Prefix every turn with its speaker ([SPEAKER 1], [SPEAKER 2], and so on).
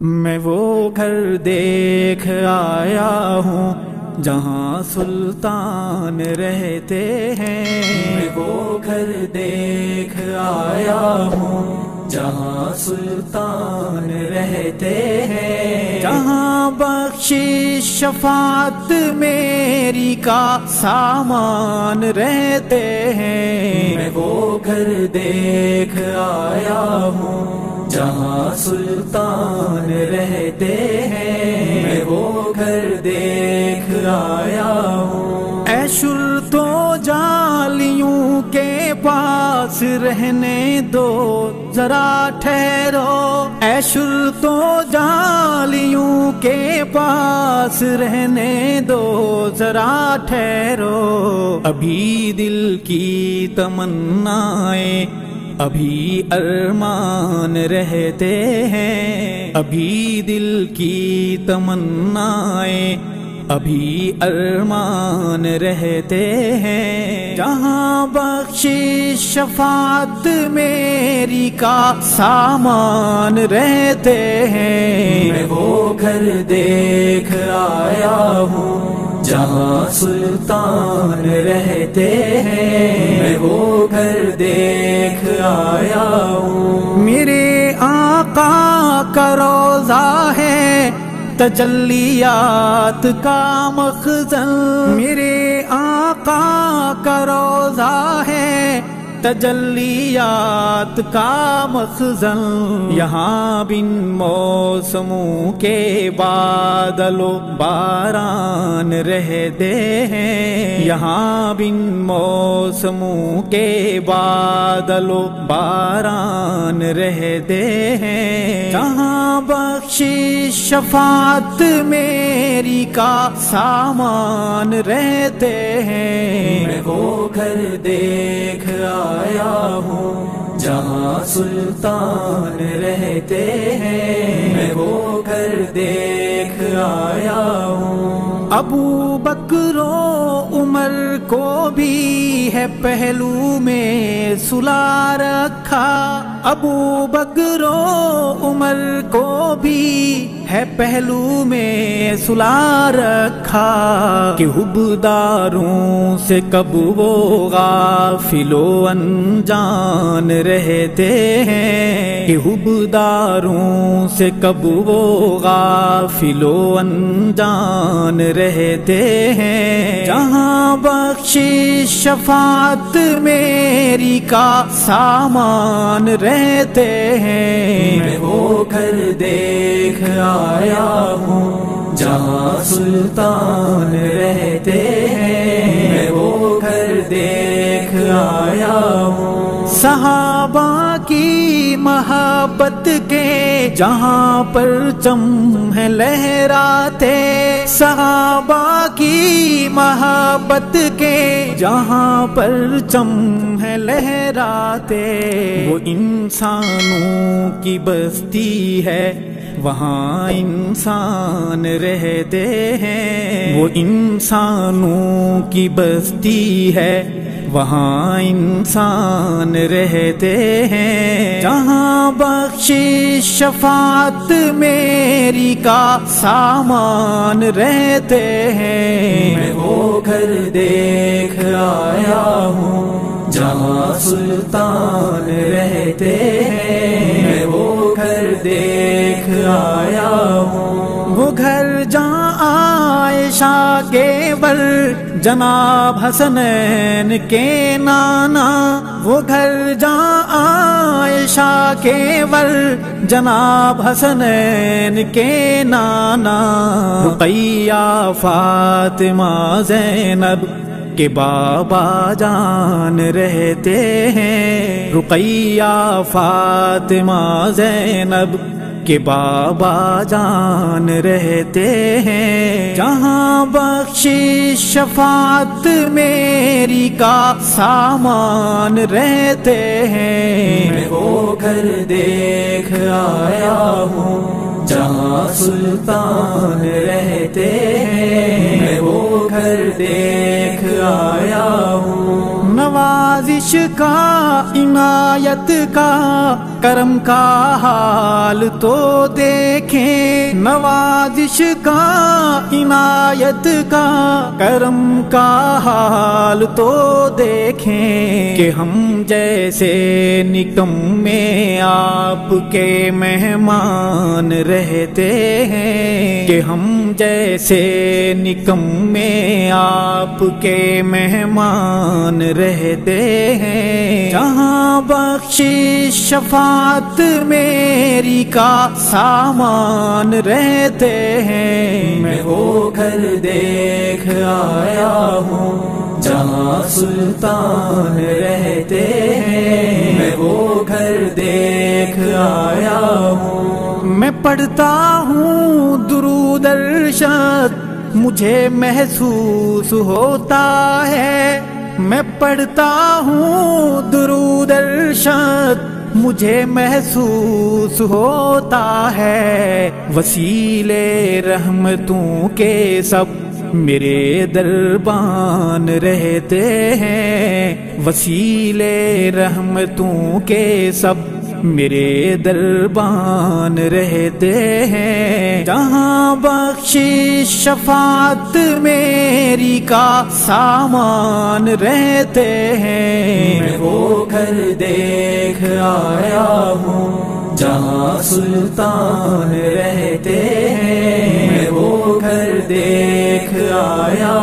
[SPEAKER 1] मैं वो घर देख आया हूँ, जहाँ सुल्तान रहते हैं। मैं वो घर देख आया हूँ, जहाँ सुल्तान रहते हैं। जहाँ बख्शी शफात मेरी का सामान रहते हैं। मैं वो घर देख आया हूँ जहाँ सुल्तान रहते हैं, मैं वो घर देख आया हूँ। ऐशुर तो जालियों के पास रहने दो, जरा ठहरो। ऐशुर तो जालियों के पास रहने दो, जरा ठहरो। अभी दिल की तमन्नाएँ अभी अरमान रहते हैं, अभी दिल की तमन्नाएँ, अभी अरमान रहते हैं। जहाँ बख्शी शफात मेरी का सामान रहते हैं, मैं वो घर देख आया हूँ, जहाँ सुल्तान रहते हैं, मैं वो घर देख आया हूँ। मेरे आका का रोजा है तजल्लियात का मखजन मेरे आका का रोजा है तजल्लियात का मखजन यहाँ बिन मौसमों के बादलों बारान रहते हैं। यहाँ बिन मौसमों के बादलों बारान रहते हैं। जहाँ बख्शी शफात मेरी का सामान रहते हैं। मैं वो घर देख आ आया हूँ, जहाँ सुल्तान रहते हैं। मैं वो घर देख आया हूँ। अबू बकरो उमर को भी है पहलू में सुला रखा। अबू बकरो उमर को भी है पहलू में सुला रखा। कि हुबदारों से कब वो गाफिलो अनजान रहते हैं। कि हुबदारों से कब वो गाफिलो अनजान रहते हैं। जहाँ बख्शी शफात मेरी का सामान रहते हैं। मैं वो घर देख आया हूँ जहाँ सुल्तान रहते हैं। मैं वो घर देख आया हूँ। सहाबा की मोहब्बत के जहाँ पर चम है लहराते, सहाबा की मोहब्बत के जहाँ पर चम है लहराते। वो इंसानों की बस्ती है, वहाँ इंसान रहते हैं। वो इंसानों की बस्ती है वहाँ इंसान रहते हैं। जहाँ बख्शी शफात मेरी का सामान रहते हैं। मैं वो घर देख आया हूँ जहाँ सुल्तान रहते हैं। मैं वो घर देख आया हूँ। वो घर जहाँ आयशा के बल जनाब हसनैन के नाना, वो घर जहाँ आयशा के बल जनाब हसनैन के नाना, रुकैया फातिमा जैनब के बाबा जान रहते हैं। रुकैया फातिमा जैनब के बाबा जान रहते हैं। जहाँ बख्शी शफात मेरी का सामान रहते हैं। मैं वो घर देख आया हूँ, जहाँ सुल्तान रहते हैं। मैं वो घर देख आया हूँ नवाजिश का इनायत का, करम का हाल तो देखें। नवाजिश का इनायत का, करम का हाल तो देखें। कि हम जैसे निकम में आपके मेहमान रहते हैं। कि हम जैसे निकम में आपके मेहमान रहते हैं। जहाँ बख्शी शफात मेरी का सामान रहते हैं। मैं वो घर देख आया हूँ, जहाँ सुल्तान रहते हैं। मैं वो घर देख आया हूँ। मैं पढ़ता हूँ दुरुदर्शद मुझे महसूस होता है। मैं पढ़ता हूँ दुरूदर्शन, मुझे महसूस होता है। वसीले रहमतों के सब मेरे दरबान रहते हैं। वसीले रहमतों के सब मेरे दरबान रहते हैं। जहाँ बख्शी शफात मेरी का सामान रहते हैं। मैं वो घर देख आया हूँ, जहाँ सुल्तान रहते हैं। मैं वो घर देख आया